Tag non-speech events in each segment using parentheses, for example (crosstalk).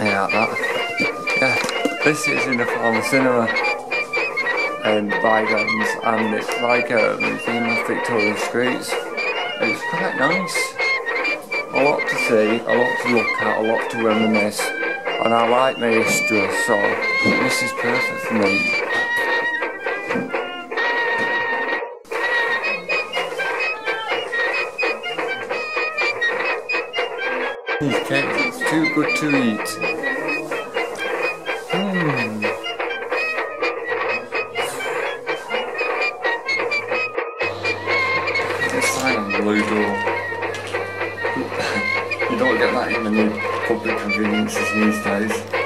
Yeah, that. Yeah, this is in the former cinema and Bygones, and it's like a museum of Victorian streets. It's quite nice. A lot to see, a lot to look at, a lot to reminisce, and I like my history, so this is perfect for me. Good to eat. Hmm. It's like (laughs) you don't get that in many public conveniences these days.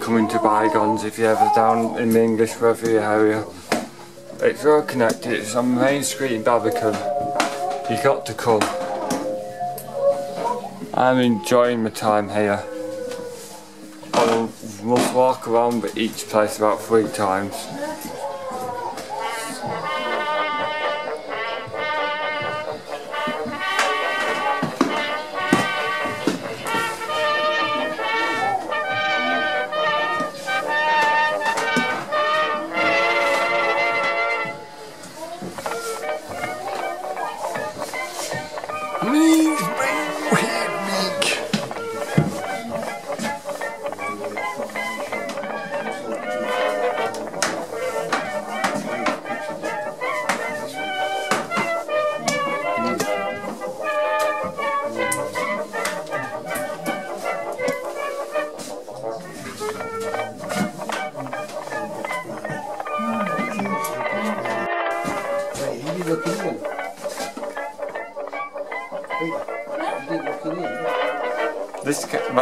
Coming to Bygones if you're ever down in the English Riviera. It's all connected, it's on Main Street in Barbican. You got to come. I'm enjoying my time here. I must walk around each place about three times.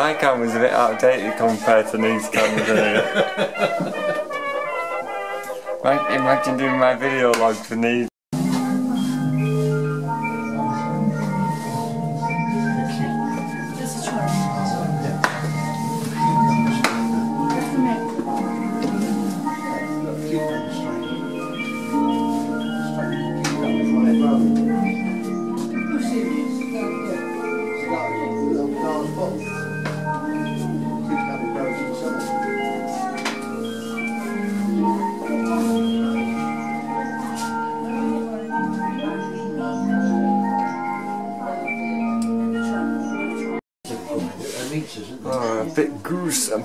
My camera's a bit outdated compared to these cameras here. (laughs) Imagine doing my video logs for these. Bit gruesome.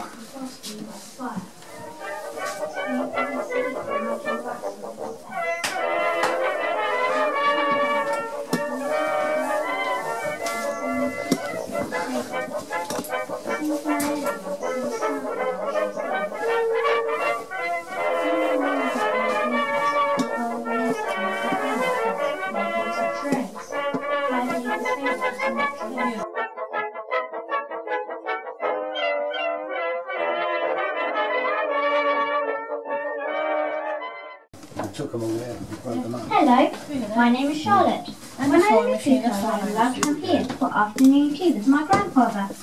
Took them all out and broke them up. Hello, my name is Charlotte. And when I was little, I allowed to come here for afternoon tea with my grandfather.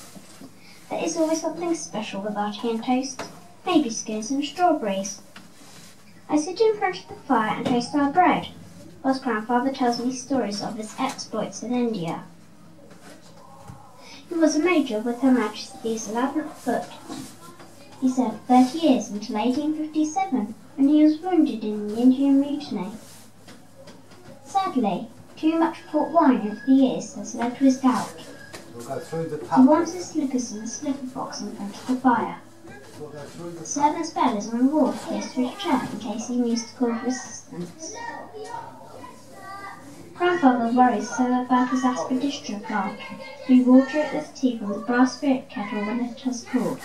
There is always something special tea and toast, maybe scones and strawberries. I sit in front of the fire and toast our bread, whilst grandfather tells me stories of his exploits in India. He was a major with Her Majesty's 11th Foot. He served 30 years until 1857 when he was wounded in the Indian Mutiny. Sadly, too much port wine over the years has led to his gout. We'll go through the He wants his slippers in the slipper box in front of the fire. We'll the Servant's bell is on the wall close to his chair in case he needs to call for assistance. Grandfather worries so about his aspidistra plant. We water it with tea from the brass spirit kettle when it has cooled.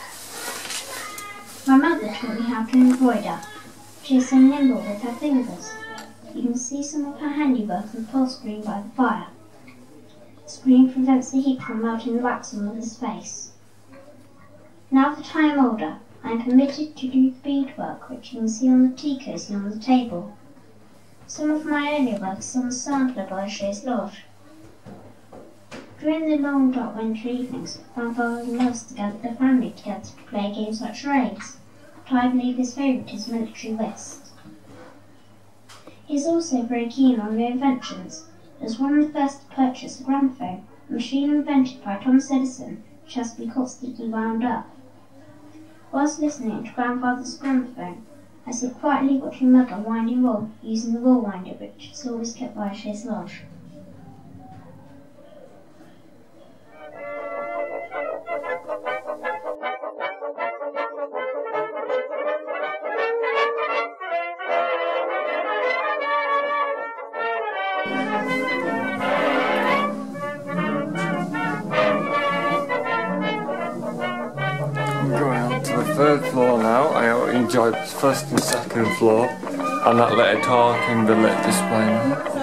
My mother taught me how to embroider. She is so nimble with her fingers. You can see some of her handiwork screen by the fire. The screen prevents the heat from melting the wax on mother's face. Now that I am older, I am permitted to do the beadwork which you can see on the tea cosy on the table. Some of my earlier work is on the sampler by Chaise Lodge. During the long dark winter evenings, Grandfather loves to gather the family together to play games like charades, believe his favourite is military whist. He is also very keen on new inventions, as one of the first to purchase a gramophone, a machine invented by Thomas Edison, which has to be constantly wound up. Whilst listening to Grandfather's gramophone, I sit quietly watching Mother winding wool using the wool winder which is always kept by chaise lodge. Third floor now. I enjoyed first and second floor and that letter talk and the letter display.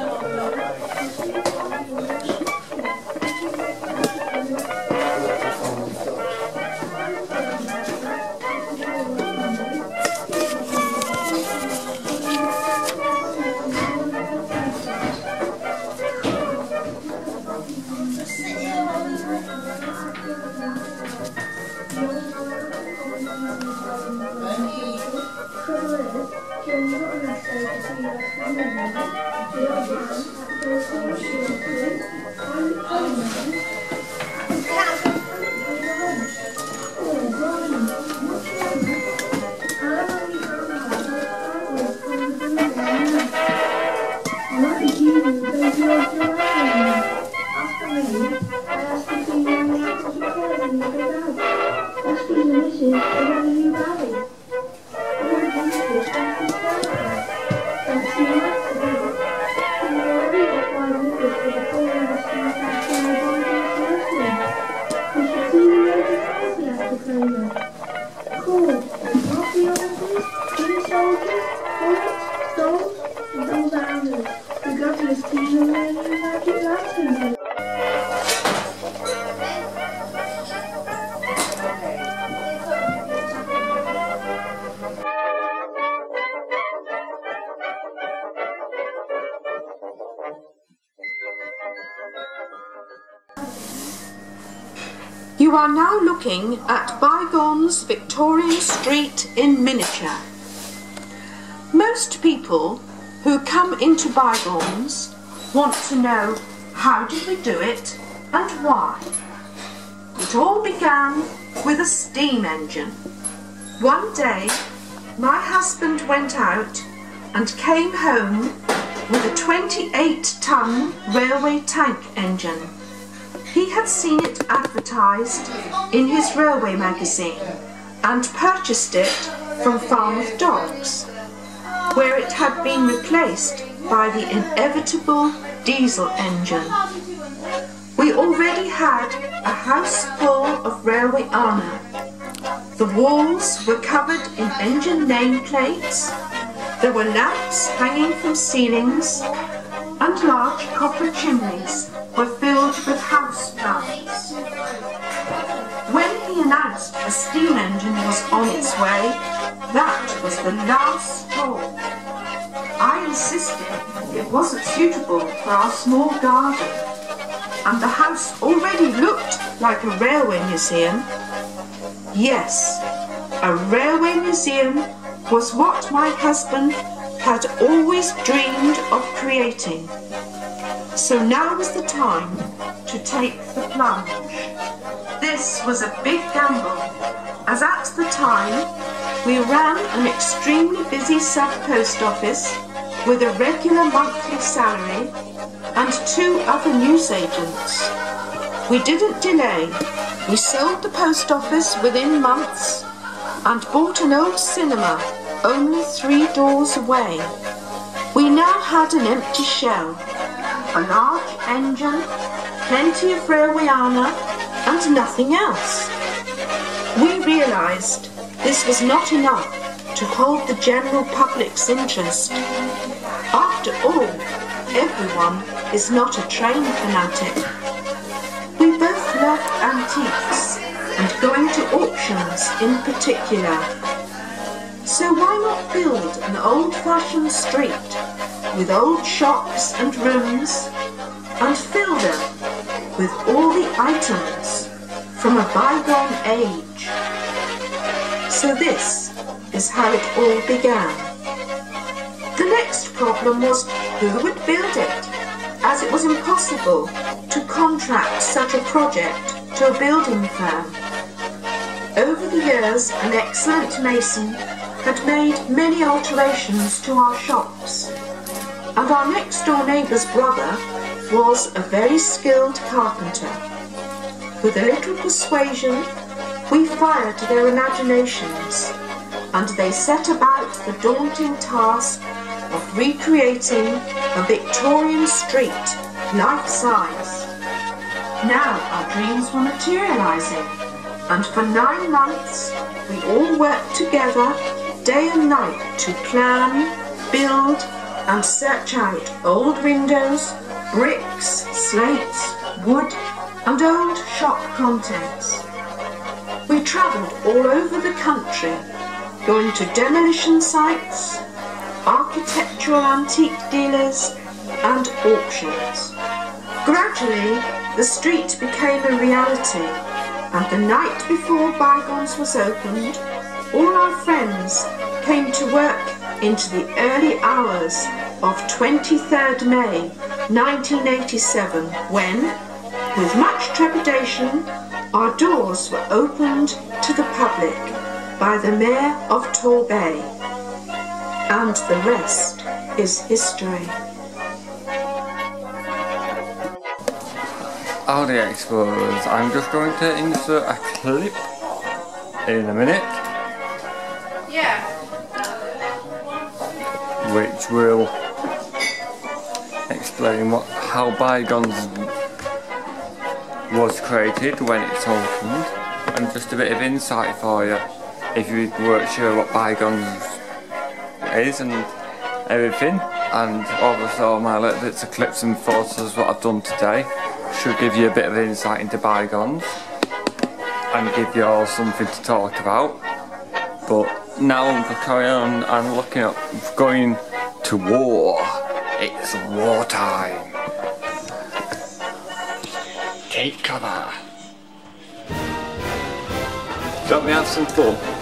Cool. You are now looking at Bygones Victorian Street in miniature. Most people who come into Bygones want to know how did we do it and why. It all began with a steam engine. One day, my husband went out and came home with a 28 ton railway tank engine. He had seen it advertised in his railway magazine and purchased it from Falmouth Docks, where it had been replaced by the inevitable diesel engine. We already had a house full of railwayana. The walls were covered in engine nameplates, there were lamps hanging from ceilings, and large copper chimneys were filled with house plants. When he announced a steam engine was on its way, that was the last straw. I insisted it wasn't suitable for our small garden, and the house already looked like a railway museum. Yes, a railway museum was what my husband had always dreamed of creating. So now was the time to take the plunge. This was a big gamble, as at the time we ran an extremely busy sub-post office with a regular monthly salary and two other newsagents. We didn't delay. We sold the post office within months and bought an old cinema only three doors away. We now had an empty shell, a large engine, plenty of railwayana and nothing else. We realised this was not enough to hold the general public's interest. After all, everyone is not a train fanatic. We both love antiques and going to auctions in particular. So why not build an old-fashioned street with old shops and rooms and fill them with all the items from a bygone age? So this is how it all began. The next problem was who would build it, as it was impossible to contract such a project to a building firm. Over the years, an excellent mason had made many alterations to our shops, and our next door neighbour's brother was a very skilled carpenter. With a little persuasion, we fired their imaginations, and they set about the daunting task of recreating a Victorian street life-size. Now our dreams were materialising, and for nine months we all worked together day and night to plan, build and search out old windows, bricks, slates, wood and old shop contents. We travelled all over the country, going to demolition sites, architectural antique dealers and auctions. Gradually, the street became a reality, and the night before Bygones was opened, all our friends came to work into the early hours of 23rd May 1987 when, with much trepidation, our doors were opened to the public by the Mayor of Torbay. And the rest is history. Howdy Explorers, I'm just going to insert a clip in a minute Yeah. which will explain what how Bygones was created when it's opened and just a bit of insight for you if you weren't sure what Bygones is and everything and also my little bits of clips and photos what I've done today should give you a bit of insight into Bygones and give you all something to talk about but now I'm gonna carry on and looking at going to war. It's wartime. Take cover. Don't we have some fun?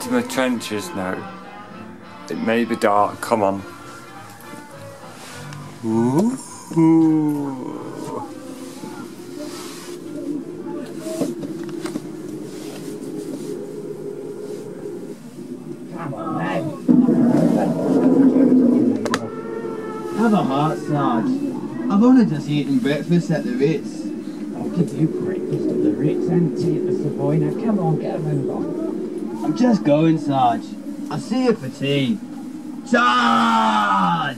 into the trenches now. It may be dark, come on. Ooh. Have a heart, Sarge. I've only just eaten breakfast at the Ritz. I'll give you breakfast at the Ritz and tea at the Savoy. Now come on, get a move on. I'm just going, Sarge. I'll see you for tea. Sarge!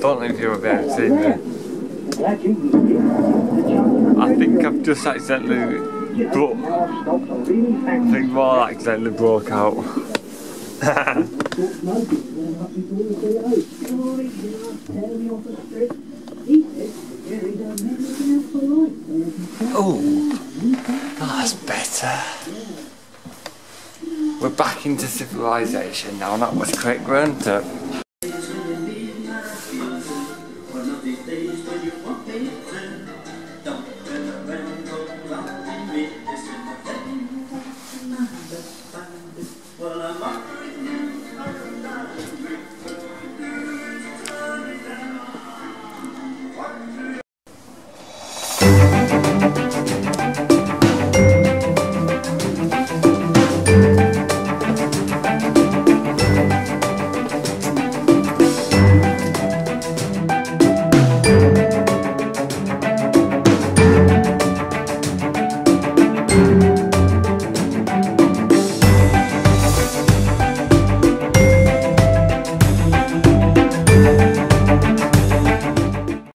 Don't leave if you're about to see me. I think I've just accidentally broke. I think more accidentally broke out. (laughs) (laughs) Oh, oh, that's better. We're back into civilization now, and that was quick, weren't it?